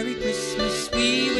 Merry Christmas, we